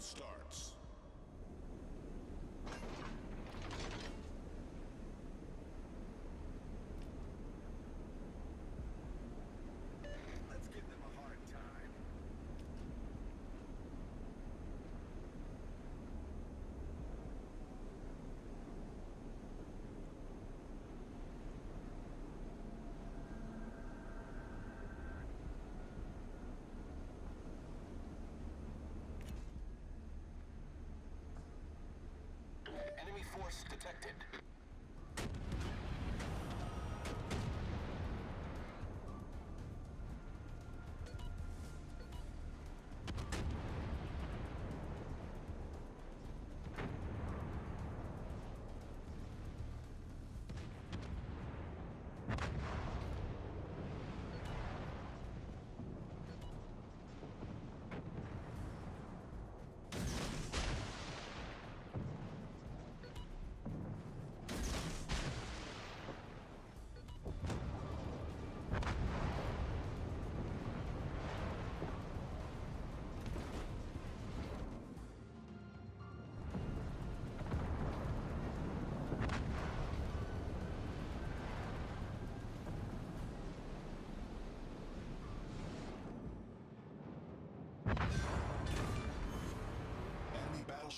battle Enemy detected.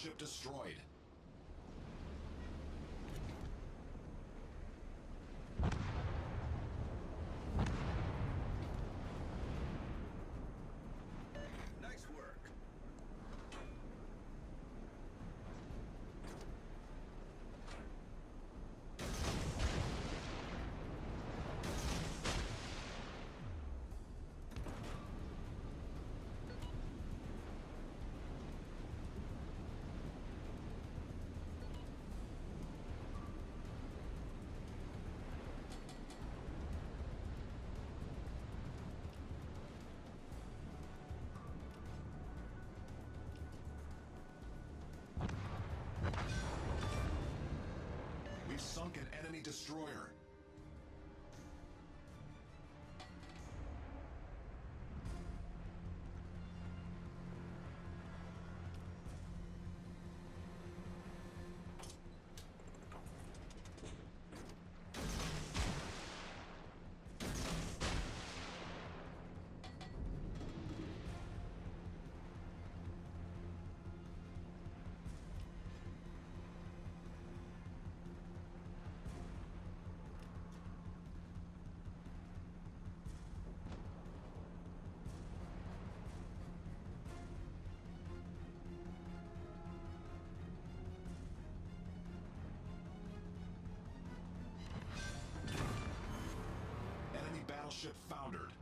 Battleship destroyed. Sunk an enemy destroyer. Battleship foundered.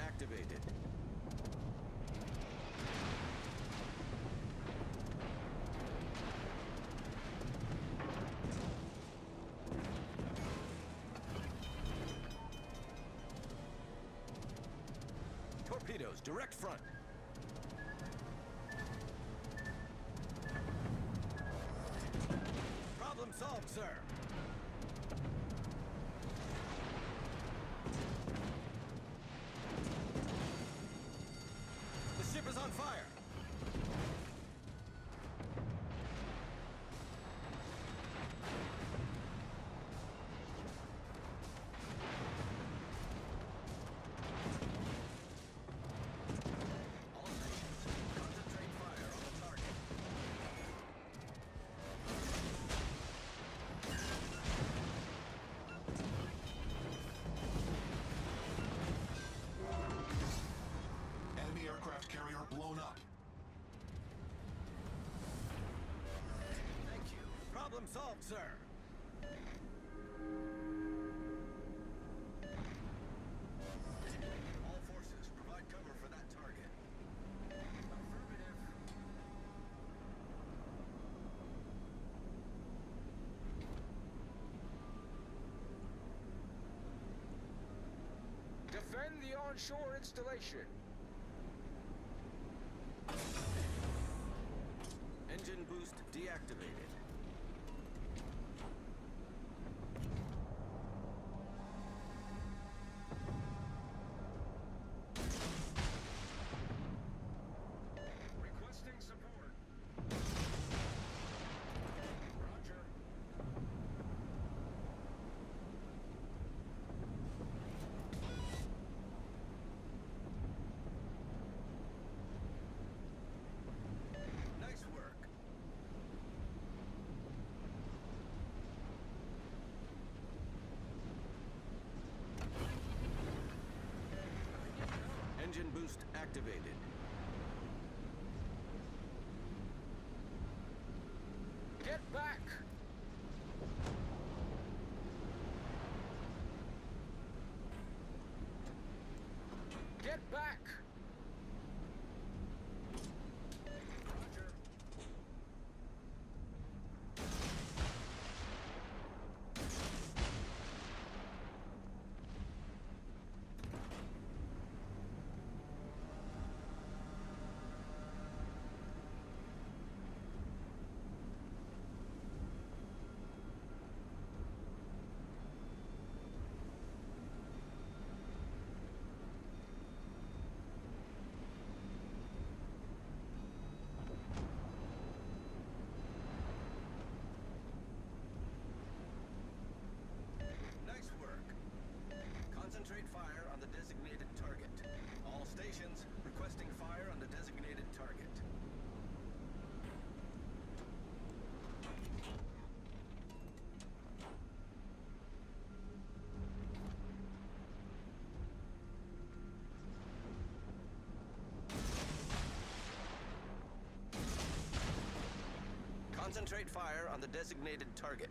Activated. Torpedoes, direct front. Aircraft carrier blown up. Thank you. Problem solved, sir. All forces, provide cover for that target. Defend the onshore installation. Engine boost deactivated. Boost activated. Get back! Get back! Concentrate fire on the designated target. All stations requesting fire on the designated target. Concentrate fire on the designated target.